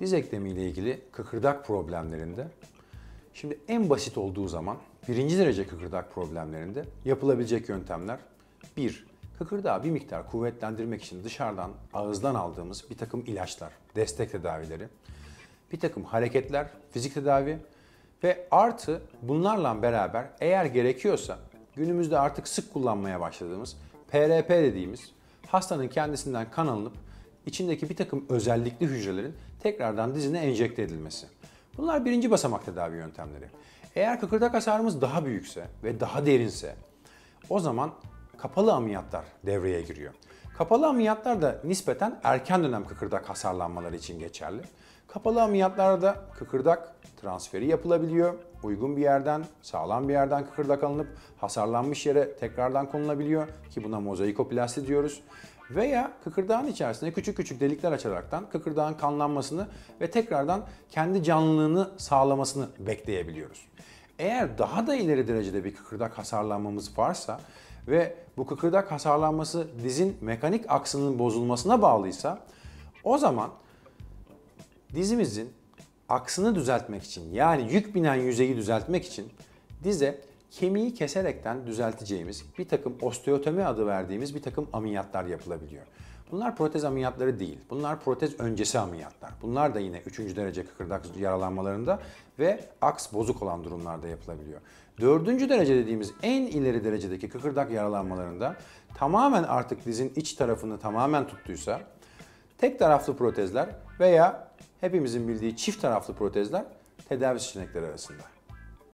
Diz eklemi ile ilgili kıkırdak problemlerinde şimdi en basit olduğu zaman birinci derece kıkırdak problemlerinde yapılabilecek yöntemler bir Kıkırdağı bir miktar kuvvetlendirmek için dışarıdan ağızdan aldığımız bir takım ilaçlar, destek tedavileri, bir takım hareketler, fizik tedavi ve artı bunlarla beraber eğer gerekiyorsa günümüzde artık sık kullanmaya başladığımız PRP dediğimiz hastanın kendisinden kan alınıp içindeki bir takım özellikli hücrelerin tekrardan dizine enjekte edilmesi. Bunlar birinci basamak tedavi yöntemleri. Eğer kıkırdak hasarımız daha büyükse ve daha derinse o zaman kapalı ameliyatlar devreye giriyor. Kapalı ameliyatlar da nispeten erken dönem kıkırdak hasarlanmaları için geçerli. Kapalı ameliyatlarda kıkırdak transferi yapılabiliyor. Uygun bir yerden, sağlam bir yerden kıkırdak alınıp hasarlanmış yere tekrardan konulabiliyor ki buna mozaikoplasti diyoruz. Veya kıkırdağın içerisine küçük küçük delikler açaraktan kıkırdağın kanlanmasını ve tekrardan kendi canlılığını sağlamasını bekleyebiliyoruz. Eğer daha da ileri derecede bir kıkırdak hasarlanmamız varsa ve bu kıkırdak hasarlanması dizin mekanik aksının bozulmasına bağlıysa o zaman dizimizin aksını düzeltmek için yani yük binen yüzeyi düzeltmek için dize kemiği keserekten düzelteceğimiz bir takım osteotomi adı verdiğimiz bir takım ameliyatlar yapılabiliyor. Bunlar protez ameliyatları değil. Bunlar protez öncesi ameliyatlar. Bunlar da yine 3. derece kıkırdak yaralanmalarında ve aks bozuk olan durumlarda yapılabiliyor. Dördüncü derece dediğimiz en ileri derecedeki kıkırdak yaralanmalarında tamamen artık dizin iç tarafını tamamen tuttuysa tek taraflı protezler veya hepimizin bildiği çift taraflı protezler tedavi seçenekleri arasında.